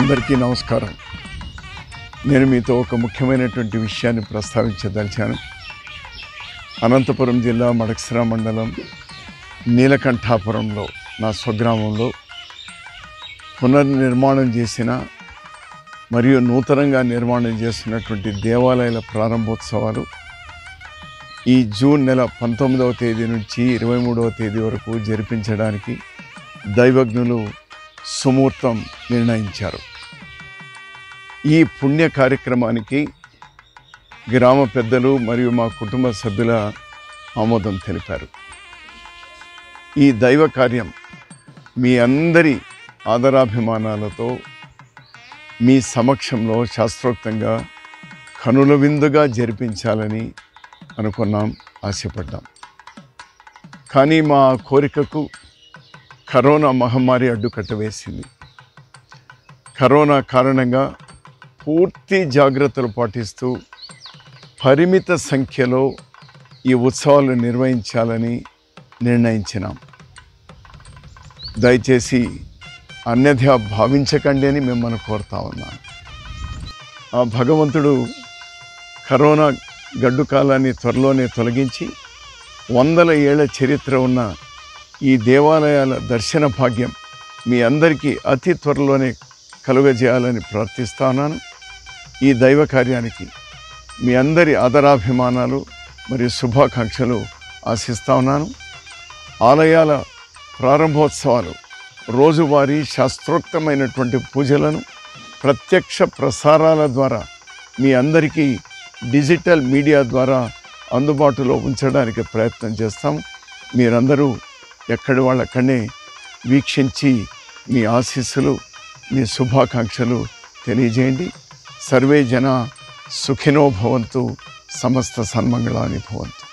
అందరికీ నమస్కారం. నేను మీతో ఒక ముఖ్యమైనటువంటి విషయాన్ని ప్రస్తావించదలిచాను. అనంతపురం జిల్లా మడక్సిరా మండలం నీలకంఠాపురంలో నా స్వగ్రామంలో పునర్నిర్మాణం చేసిన మరియు నూతనంగా నిర్మాణం చేసినటువంటి దేవాలయాల ప్రారంభోత్సవాలు ఈ జూన్ నెల పంతొమ్మిదవ తేదీ నుంచి ఇరవై మూడవ తేదీ వరకు జరిపించడానికి దైవజ్ఞులు సుముహూర్తం నిర్ణయించారు. ఈ పుణ్య కార్యక్రమానికి గ్రామ పెద్దలు మరియు మా కుటుంబ సభ్యుల ఆమోదం తెలిపారు. ఈ దైవ కార్యం మీ అందరి ఆదరాభిమానాలతో మీ సమక్షంలో శాస్త్రోక్తంగా కనుల విందుగా జరిపించాలని అనుకున్నాం ఆశపడ్డాం. కానీ మా కోరికకు కరోనా మహమ్మారి అడ్డుకట్ట వేసింది. కరోనా కారణంగా పూర్తి జాగ్రత్తలు పాటిస్తూ పరిమిత సంఖ్యలో ఈ ఉత్సవాలు నిర్వహించాలని నిర్ణయించినాం. దయచేసి అన్యథ భావించకండి అని మిమ్మల్ని కోరుతా ఉన్నాను ఆ భగవంతుడు కరోనా గడ్డు కాలాన్ని త్వరలోనే తొలగించి వందల ఏళ్ళ చరిత్ర ఉన్న ఈ దేవాలయాల దర్శన భాగ్యం మీ అందరికీ అతి త్వరలోనే కలుగజేయాలని ప్రార్థిస్తున్నాను ఈ దైవ కార్యానికి మీ అందరి ఆదరాభిమానాలు మరియు శుభాకాంక్షలు ఆశిస్తా ఉన్నాను. ఆలయాల ప్రారంభోత్సవాలు రోజువారీ శాస్త్రోక్తమైనటువంటి పూజలను ప్రత్యక్ష ప్రసారాల ద్వారా మీ అందరికీ డిజిటల్ మీడియా ద్వారా అందుబాటులో ఉంచడానికి ప్రయత్నం చేస్తాం. మీరందరూ ఎక్కడి వాళ్ళక్కడనే వీక్షించి మీ ఆశీస్సులు మీ శుభాకాంక్షలు తెలియజేయండి. సర్వే జన సుఖినో భవంతు సమస్త సన్మంగళాన్ని భవంతు.